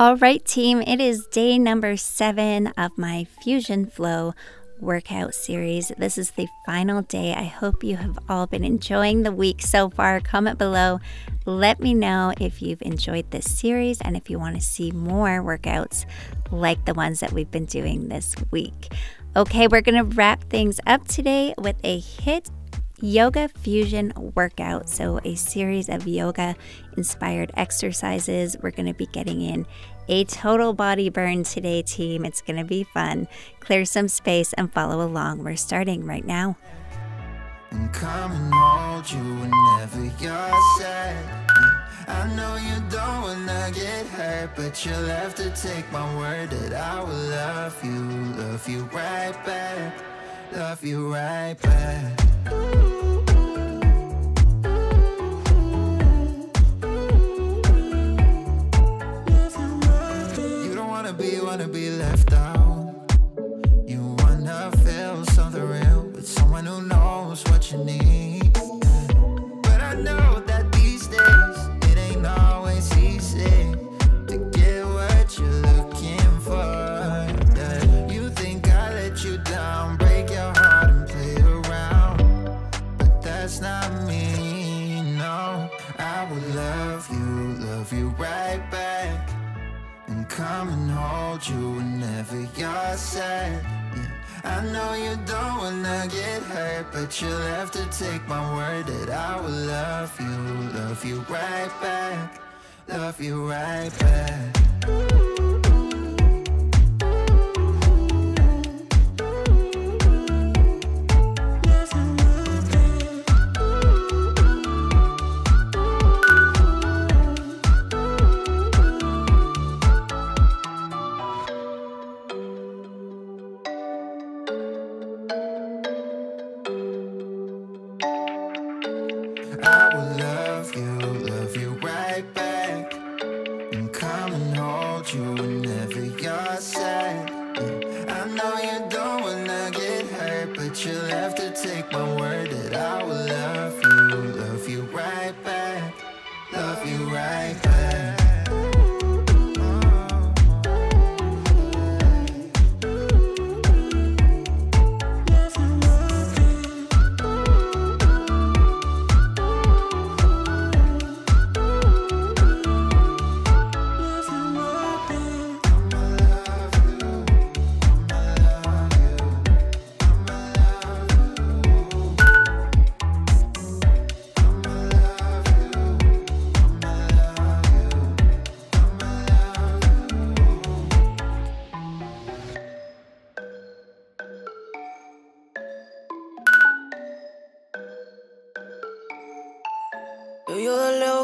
All right, team, it is day number seven of my Fusion Flow workout series. This is the final day. I hope you have all been enjoying the week so far. Comment below. Let me know if you've enjoyed this series and if you want to see more workouts like the ones that we've been doing this week. Okay, we're going to wrap things up today with a HIIT yoga fusion workout. So, a series of yoga inspired exercises. We're going to be getting in a total body burn today, team. It's going to be fun. Clear some space and follow along. We're starting right now. Hold you whenever you're sad. I know you don't wanna get hurt, but you'll have to take my word that I will love you, love you right back, love you right back. You don't wanna be, wanna be left out. You whenever you're sad. Yeah. I know you don't wanna get hurt, but you'll have to take my word that I will love you, love you right back, love you right back.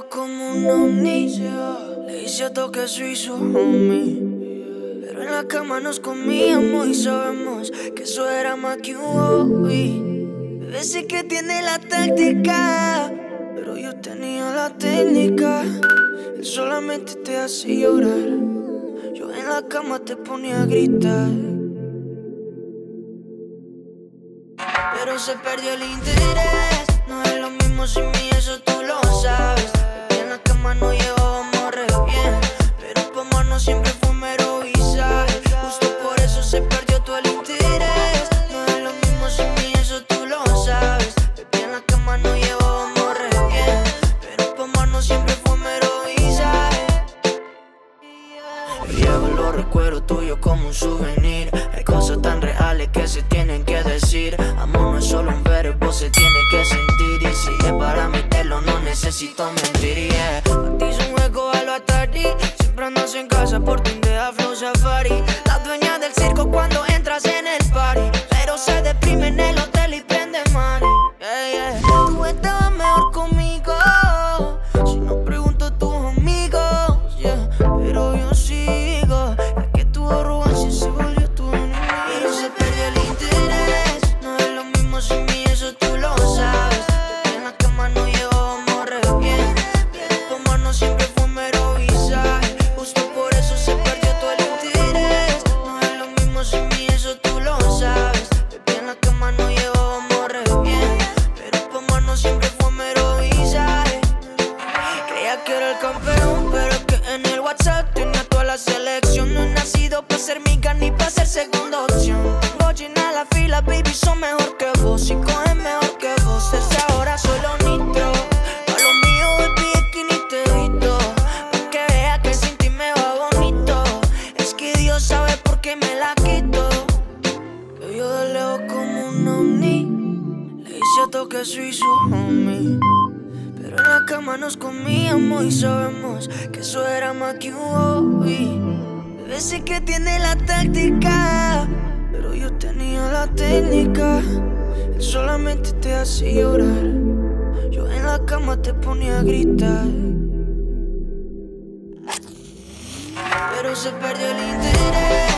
Como un ovni Le hice a todo que soy su homie. Pero en la cama nos comíamos Y sabemos que eso era más que un hobby. Sé que tiene la táctica Pero yo tenía la técnica. Él solamente te hace llorar. Yo en la cama te ponía a gritar. Pero se perdió el interés. No es lo mismo sin mí, eso tú lo sabes Baby, en la cama no llevábamos re bien Pero pa' mano siempre fue mero visaje. Justo por eso se perdió todo el interés. No es lo mismo sin mí, eso tú lo sabes. Baby, en la cama no llevábamos re bien Pero pa' mano siempre fue mero visaje. Llevo los recuerdos tuyos como un souvenir. Cosas tan reales que se tienen que decir. Amor no es solo un verbo, se tiene que sentir. Y si es para meterlo, no necesito mentir. Yeah. Es un juego a lo Atari. Siempre andas en casa por Tindea Flow Safari. placer mi gana y placer segunda opción. Tengo llena la fila, baby, son mejor que vos. Y cogen mejor que vos. Desde ahora solo nitro. A lo mío, baby, es que ni te visto. Porque vea que sin ti me va bonito. Es que Dios sabe por qué me la quito. Que yo de lejos como un ovni. Le hice a toque soy su homie. Pero en la cama nos comíamos y sabemos que eso era más que un hobby. Dice que tiene la táctica, pero yo tenía la técnica. Él solamente te hace llorar. Yo en la cama te ponía a gritar. Pero se perdió el interés.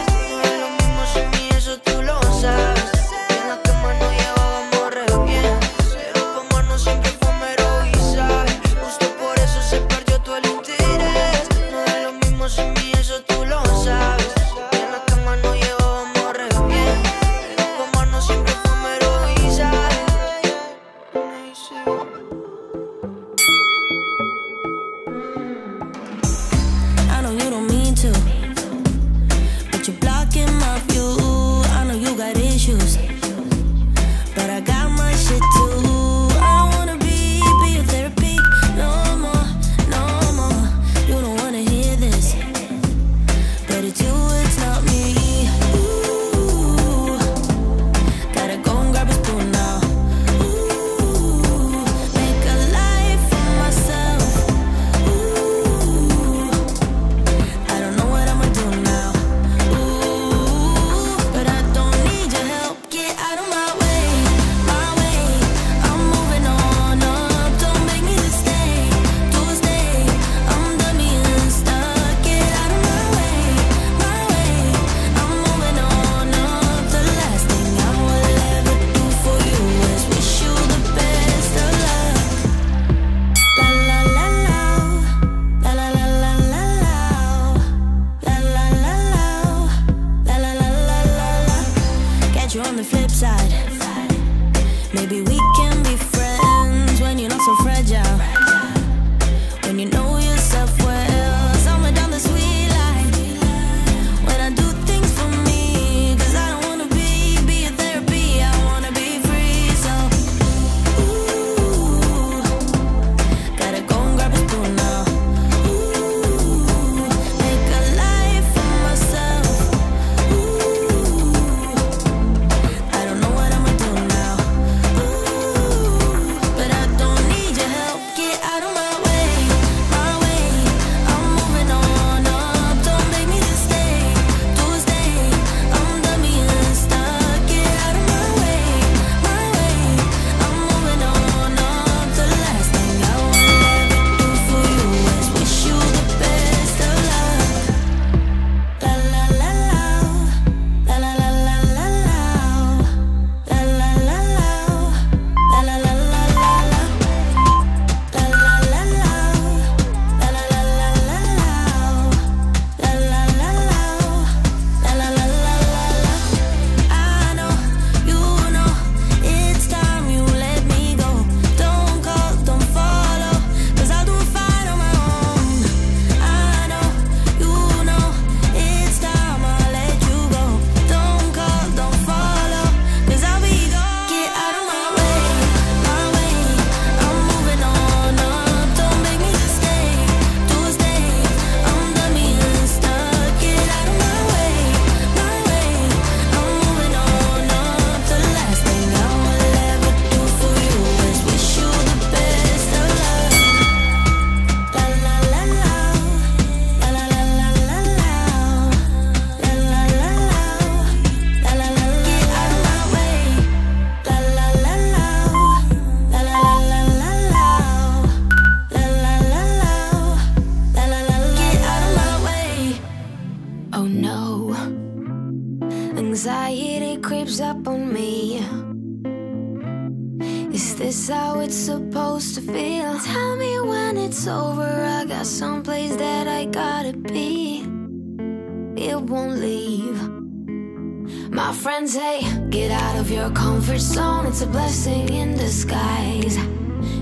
it's a blessing in disguise.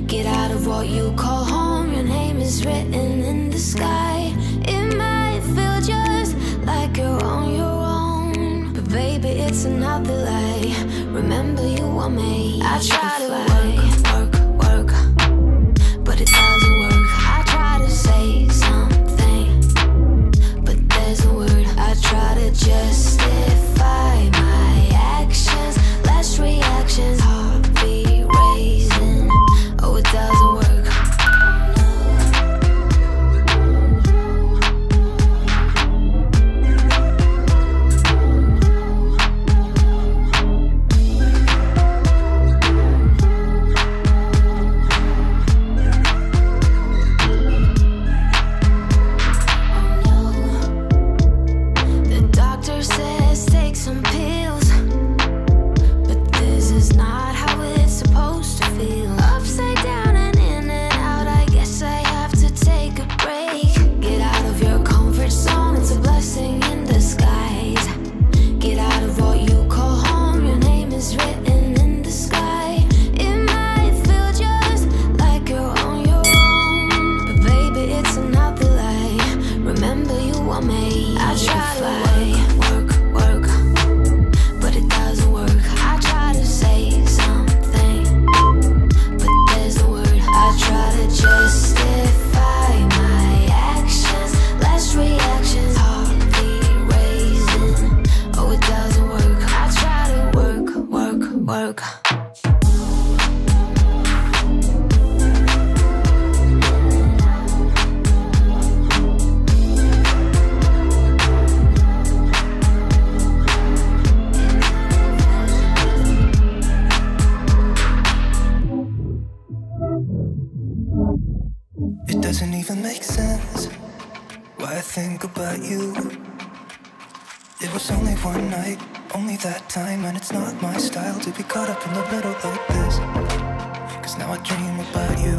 Get out of what you call home Your name is written in the sky. It might feel just like you're on your own But baby, it's another lie. Remember you were made. I try to work, work, work But it doesn't work not my style to be caught up in the middle like this. Cause now I dream about you.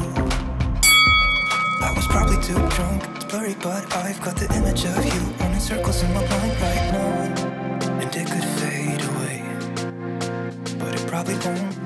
I was probably too drunk, it's blurry but I've got the image of you. Running circles in my mind right now. And it could fade away. But it probably won't.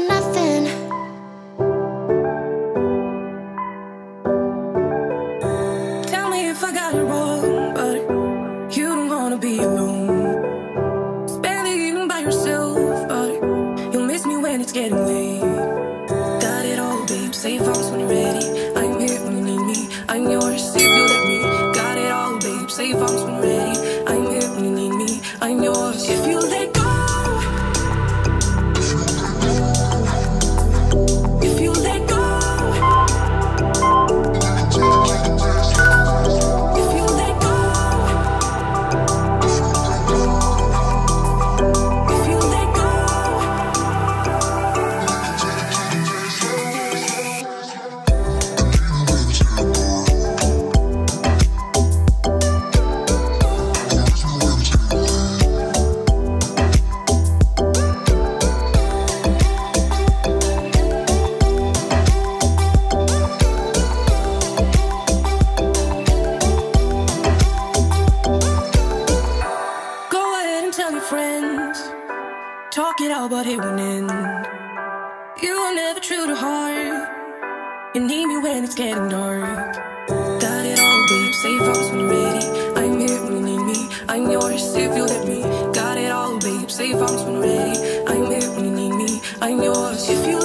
nothing. You are never true to heart. You need me when it's getting dark. Got it all, babe. Save vows when you're ready. I'm here when you need me. I'm yours if you let me. Got it all, babe. Say vows when you're ready. I'm here when you need me. I'm yours if you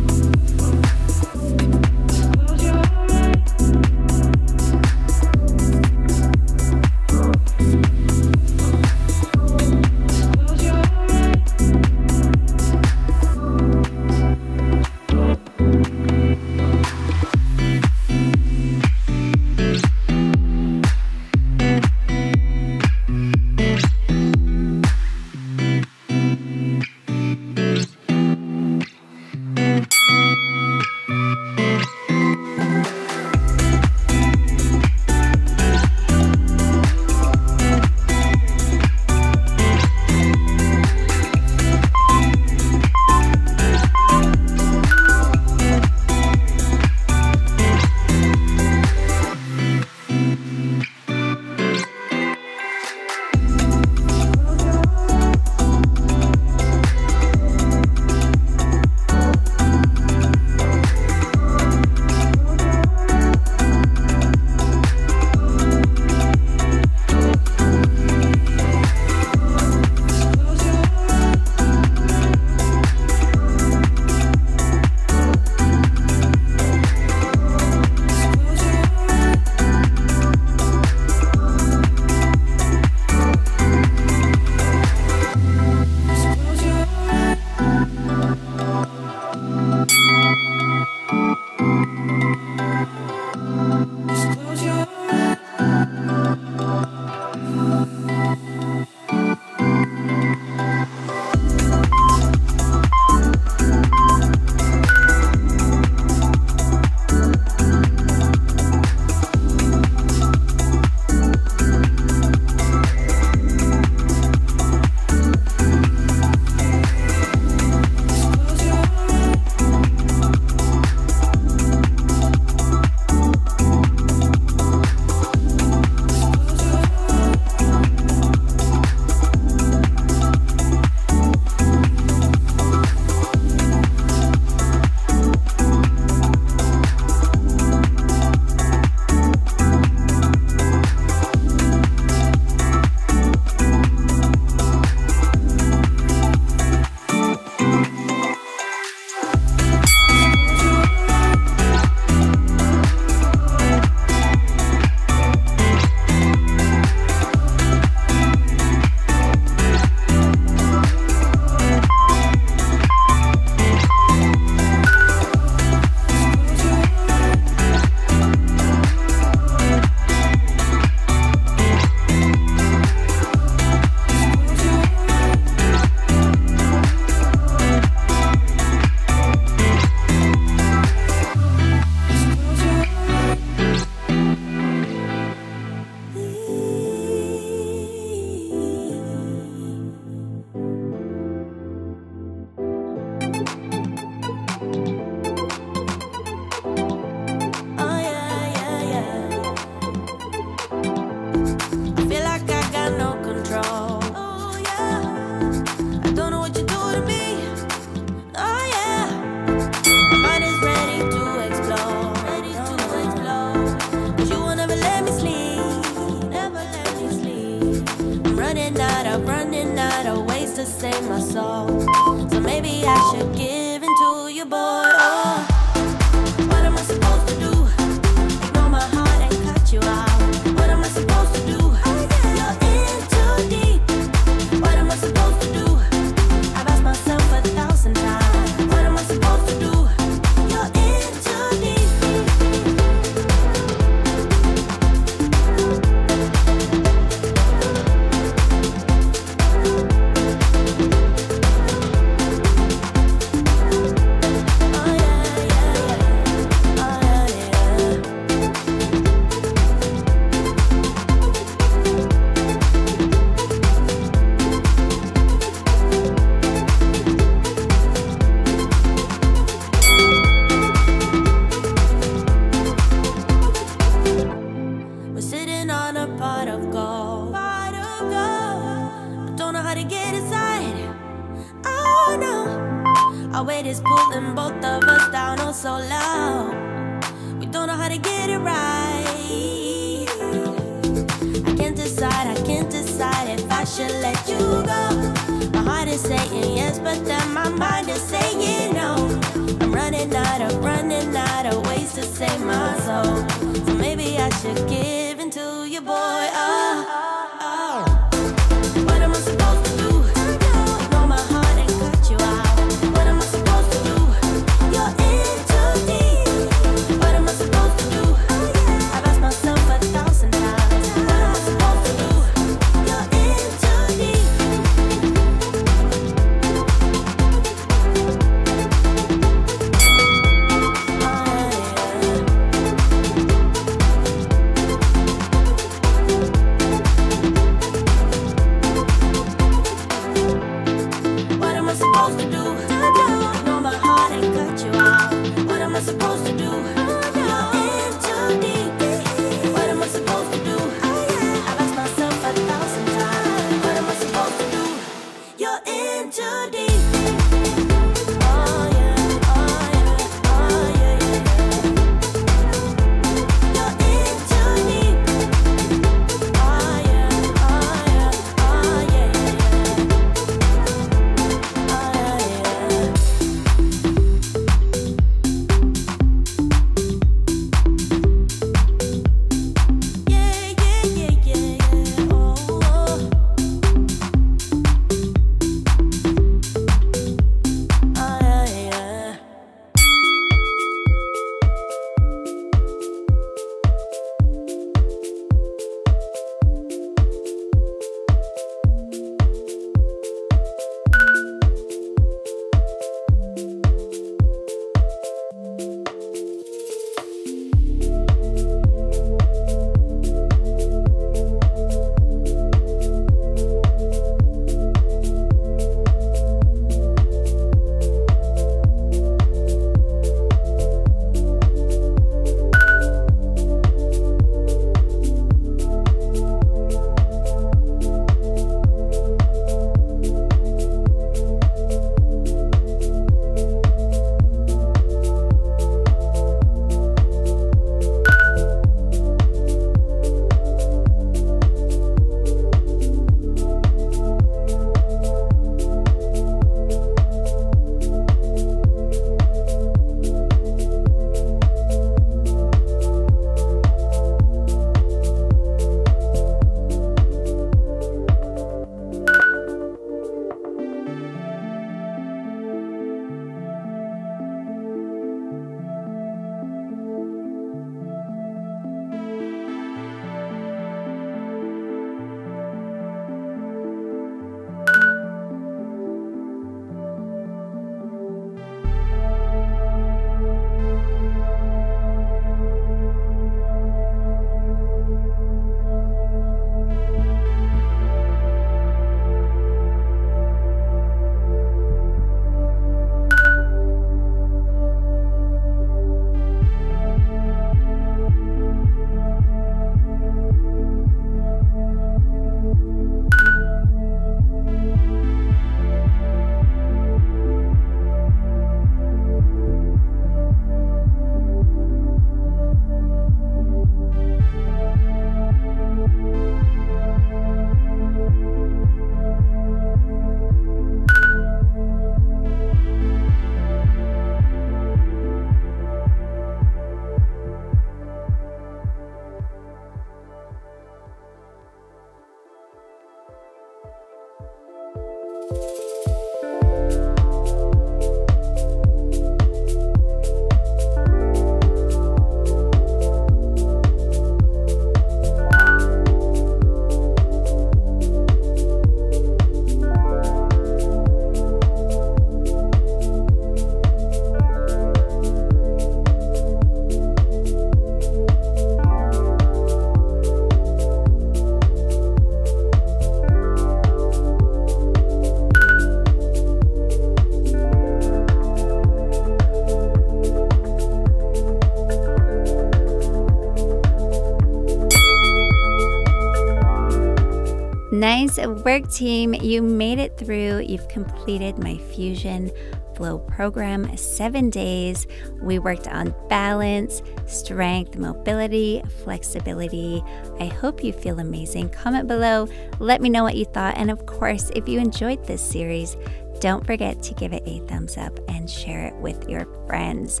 Work, team. You made it through. You've completed my Fusion Flow program, seven days. We worked on balance, strength, mobility, flexibility. I hope you feel amazing. Comment below. Let me know what you thought. And of course, if you enjoyed this series, don't forget to give it a thumbs up and share it with your friends.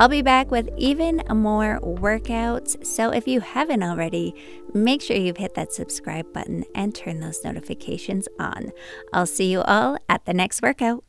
I'll be back with even more workouts. So if you haven't already, make sure you've hit that subscribe button and turn those notifications on. I'll see you all at the next workout.